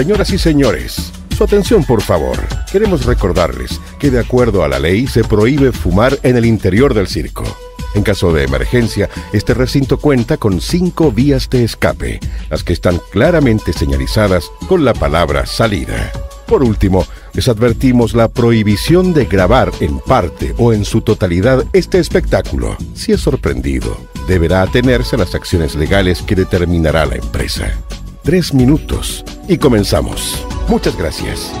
Señoras y señores, su atención por favor. Queremos recordarles que de acuerdo a la ley se prohíbe fumar en el interior del circo. En caso de emergencia, este recinto cuenta con cinco vías de escape, las que están claramente señalizadas con la palabra salida. Por último, les advertimos la prohibición de grabar en parte o en su totalidad este espectáculo. Si es sorprendido, deberá atenerse a las acciones legales que determinará la empresa. Tres minutos y comenzamos. Muchas gracias.